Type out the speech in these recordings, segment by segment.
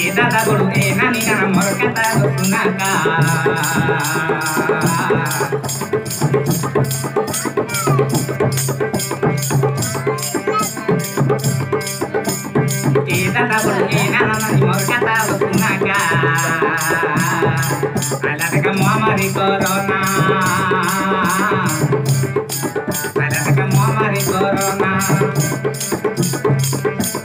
ఏదగుడు ఏనని గన మొరకతగునక ఏదగుడు ఏనని మొరకతగునక అలరక మామరి కరోనా. అలరక మామరి కరోనా.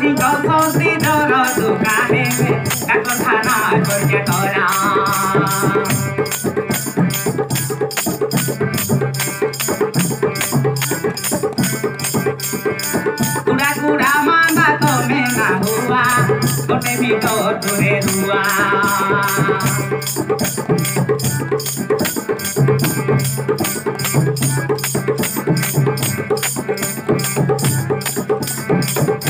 সিংহ সৌদি ধর দোকানে ডাকো থানা করকে তোরা। কুড়া কুড়া মান্দা তো মেনা হুয়া গোটে মিটো দূরে রুয়া।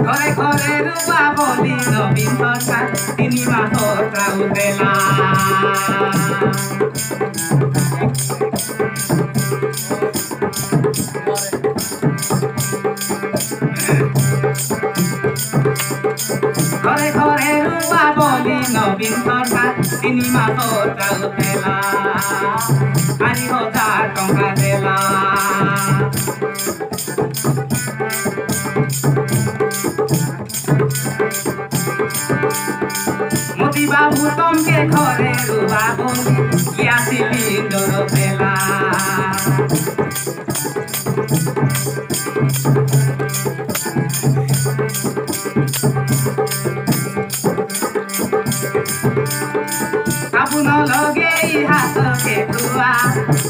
ঘরে ঘরে রূপা বলি নবীন সরকার তিনি মাসর দেলা তিনি মাসর দেলা চারি হাজার টঙ্কা দেলা। মতি বাবু তমকে ঘরে রুবাবু গিয়াছিলি ডর পেলা কাবু নলগে হাতকে ধুয়া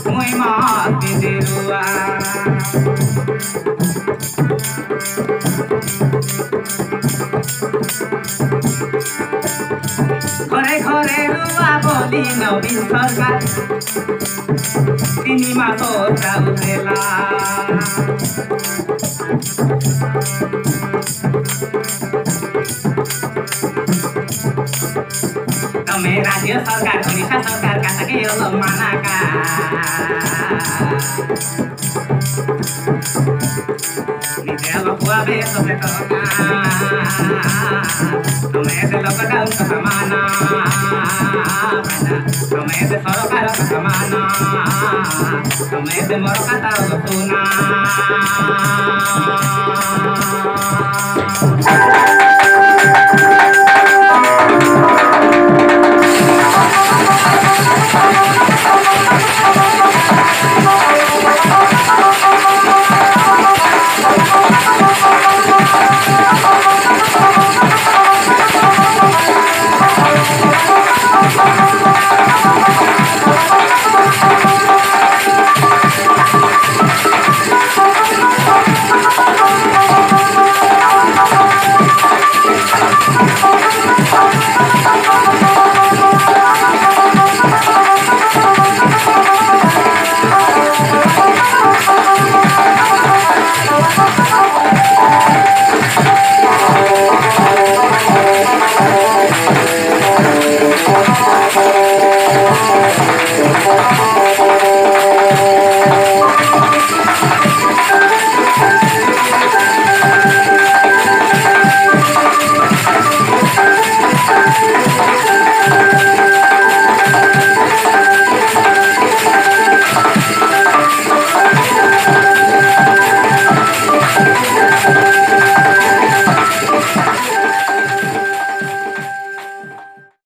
মুই মতি দিৰুৱা ঘৰে ঘৰে ৰুৱা বলি নবীন চৰকাৰ তিনি hasil selkar tulisan selkar kata ke mana kan ini dewa kuwa be sobe kona lo kada mana, kau tume de soro kara kamana tume de moro kata Thank you.